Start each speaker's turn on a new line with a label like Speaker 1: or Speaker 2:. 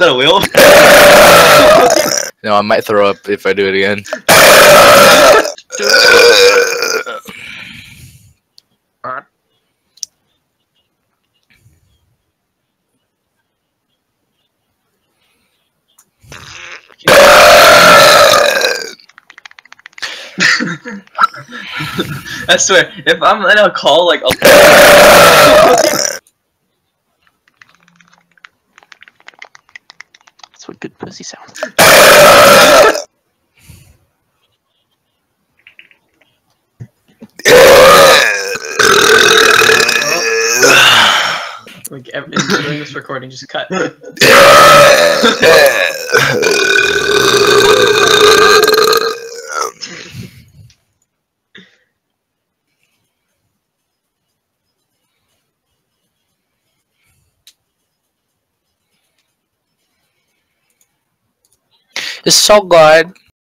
Speaker 1: that a whale?
Speaker 2: No, I might throw up if I do it again.
Speaker 1: I swear, if I'm in a call, like, I'll-
Speaker 3: good pussy sound.
Speaker 1: like, every, during this recording, just cut.
Speaker 2: It's so good.